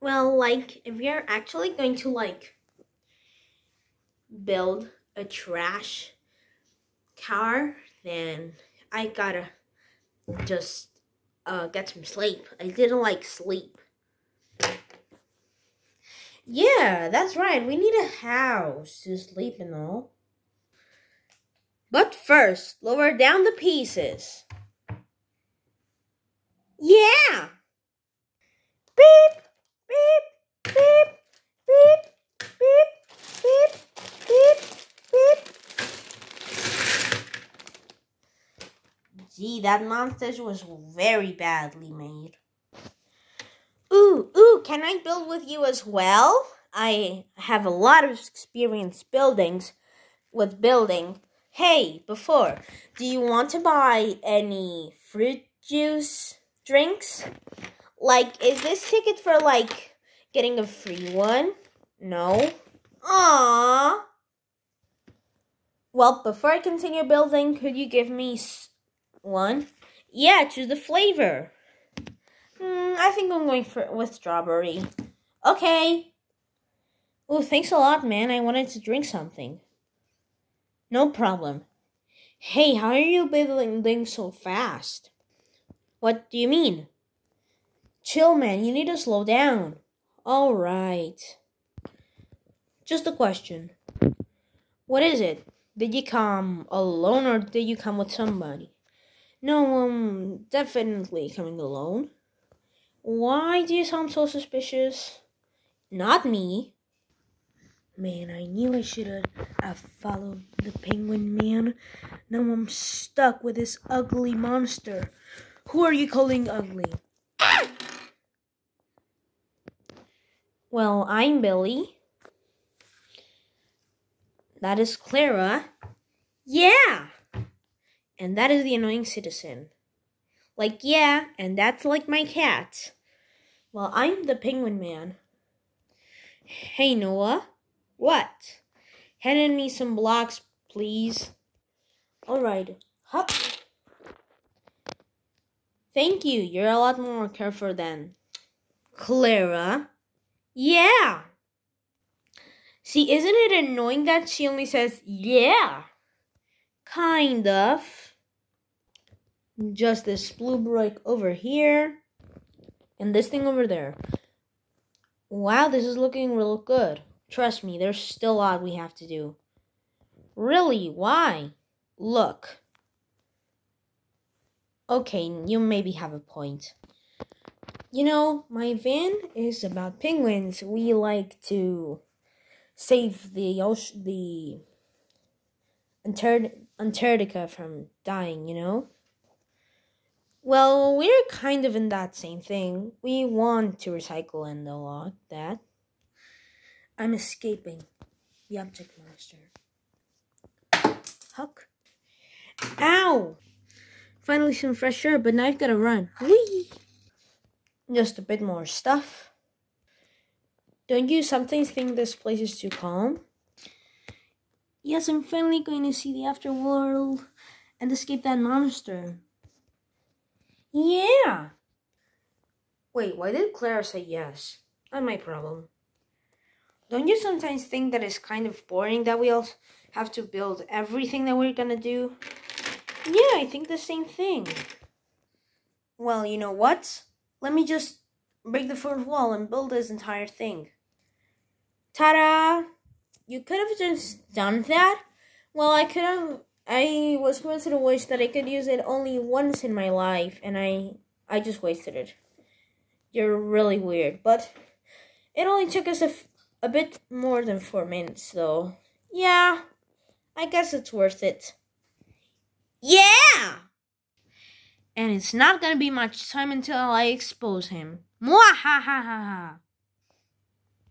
Well, like, if you're actually going to, like, build a trash car, then I gotta just uh, get some sleep. I didn't like sleep. Yeah, that's right. We need a house to sleep in all. But first, lower down the pieces. Yeah! Beep, beep, beep, beep, beep, beep, beep, beep. Gee, that monster was very badly made. Ooh, ooh, can I build with you as well? I have a lot of experience buildings with building. Hey, before, do you want to buy any fruit juice drinks? Like, is this ticket for like getting a free one? No. Aww. Well, before I continue building, could you give me one? Yeah, choose the flavor. Hmm, I think I'm going for with strawberry. Okay. Oh, thanks a lot, man. I wanted to drink something. No problem. Hey, how are you building things so fast? What do you mean? Chill, man. You need to slow down. All right. Just a question. What is it? Did you come alone or did you come with somebody? No, um, definitely coming alone. Why do you sound so suspicious? Not me. Man, I knew I should have followed the penguin man. Now I'm stuck with this ugly monster. Who are you calling ugly? Well, I'm Billy. That is Clara. Yeah! And that is the annoying citizen. Like, yeah, and that's like my cat. Well, I'm the penguin man. Hey, Noah. What? Hand me some blocks, please. Alright. Hop. Thank you. You're a lot more careful than Clara. Yeah. See, isn't it annoying that she only says, yeah? Kind of just this blue brick over here and this thing over there. Wow, this is looking real good. Trust me, there's still a lot we have to do. Really? Why? Look. Okay, you maybe have a point. You know, my van is about penguins. We like to save the ocean, the Antarctica from dying, you know? Well, we're kind of in that same thing. We want to recycle and a lot that. I'm escaping the object monster. Huck. Ow! Finally some fresh air, but now I've got to run. Whee! Just a bit more stuff. Don't you sometimes think this place is too calm? Yes, I'm finally going to see the afterworld and escape that monster. Yeah. Wait, why did Clara say yes? Not my problem. Don't you sometimes think that it's kind of boring that we all have to build everything that we're gonna do? Yeah, I think the same thing. Well, you know what? Let me just break the fourth wall and build this entire thing. Ta-da! You could have just done that. Well, I could have I was going to wish that I could use it only once in my life, and I I just wasted it. You're really weird, but it only took us a, a bit more than four minutes, though. Yeah, I guess it's worth it. Yeah! And it's not gonna be much time until I expose him. Mwahahaha!